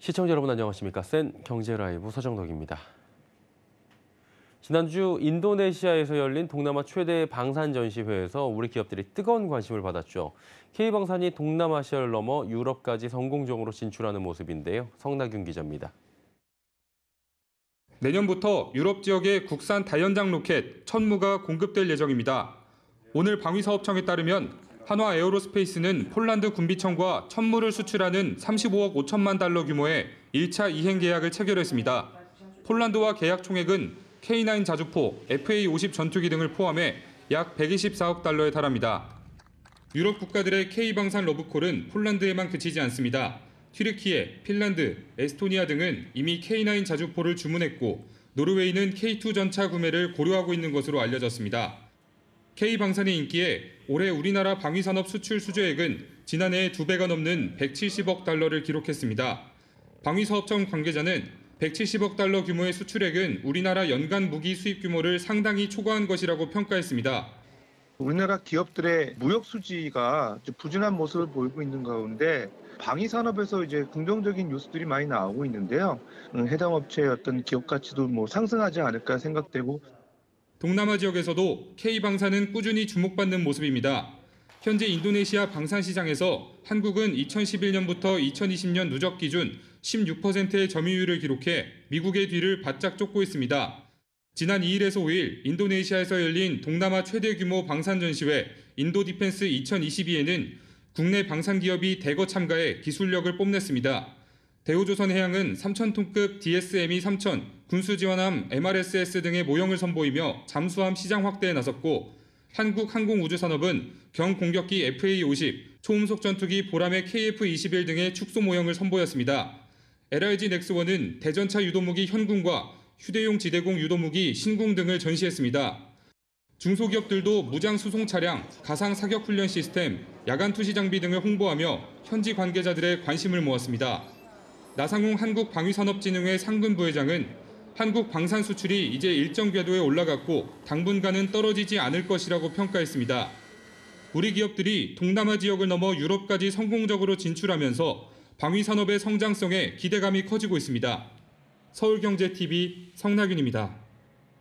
시청자 여러분 안녕하십니까? SEN 경제 라이브 서정덕입니다. 지난주 인도네시아에서 열린 동남아 최대 방산 전시회에서 우리 기업들이 뜨거운 관심을 받았죠. K방산이 동남아시아를 넘어 유럽까지 성공적으로 진출하는 모습인데요. 성낙윤 기자입니다. 내년부터 유럽 지역에 국산 다연장 로켓 천무가 공급될 예정입니다. 오늘 방위사업청에 따르면 한화 에어로스페이스는 폴란드 군비청과 천무를 수출하는 35억 5천만 달러 규모의 1차 이행 계약을 체결했습니다. 폴란드와 계약 총액은 K9 자주포, FA50 전투기 등을 포함해 약 124억 달러에 달합니다. 유럽 국가들의 K방산 러브콜은 폴란드에만 그치지 않습니다. 튀르키예, 핀란드, 에스토니아 등은 이미 K9 자주포를 주문했고 노르웨이는 K2 전차 구매를 고려하고 있는 것으로 알려졌습니다. K방산의 인기에 올해 우리나라 방위산업 수출 수주액은 지난해 두 배가 넘는 170억 달러를 기록했습니다. 방위사업청 관계자는 170억 달러 규모의 수출액은 우리나라 연간 무기 수입 규모를 상당히 초과한 것이라고 평가했습니다. 우리나라 기업들의 무역 수지가 좀 부진한 모습을 보이고 있는 가운데 방위 산업에서 이제 긍정적인 뉴스들이 많이 나오고 있는데요. 음, 해당 업체의 어떤 기업 가치도 뭐 상승하지 않을까 생각되고 동남아 지역에서도 K방산은 꾸준히 주목받는 모습입니다. 현재 인도네시아 방산 시장에서 한국은 2011년부터 2020년 누적 기준 16%의 점유율을 기록해 미국의 뒤를 바짝 쫓고 있습니다. 지난 2일에서 5일 인도네시아에서 열린 동남아 최대 규모 방산 전시회 Indo Defence 2022에는 국내 방산 기업이 대거 참가해 기술력을 뽐냈습니다. 대우조선해양은 3,000톤급 DSME 3,000, 군수지원함 MRSS 등의 모형을 선보이며 잠수함 시장 확대에 나섰고 한국항공우주산업은 경공격기 FA50, 초음속 전투기 보라매 KF21 등의 축소 모형을 선보였습니다. LRG 넥스원은 대전차 유도무기 현궁과 휴대용 지대공 유도무기 신궁 등을 전시했습니다. 중소기업들도 무장 수송 차량, 가상 사격 훈련 시스템, 야간 투시 장비 등을 홍보하며 현지 관계자들의 관심을 모았습니다. 나상웅 한국방위산업진흥회 상근 부회장은 한국 방산 수출이 이제 일정 궤도에 올라갔고 당분간은 떨어지지 않을 것이라고 평가했습니다. 우리 기업들이 동남아 지역을 넘어 유럽까지 성공적으로 진출하면서 방위 산업의 성장성에 기대감이 커지고 있습니다. 서울경제TV 성나균입니다.